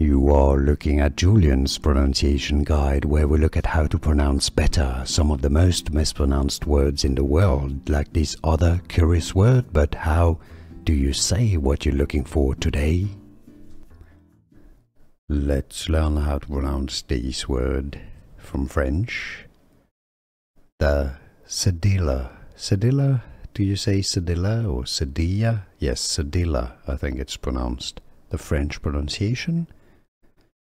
You are looking at Julien's pronunciation guide where we look at how to pronounce better some of the most mispronounced words in the world, like this other curious word, but how do you say what you're looking for today? Let's learn how to pronounce this word from French. The cedilla. Cedilla? Do you say cedilla or cedilla? Yes, cedilla, I think it's pronounced. The French pronunciation?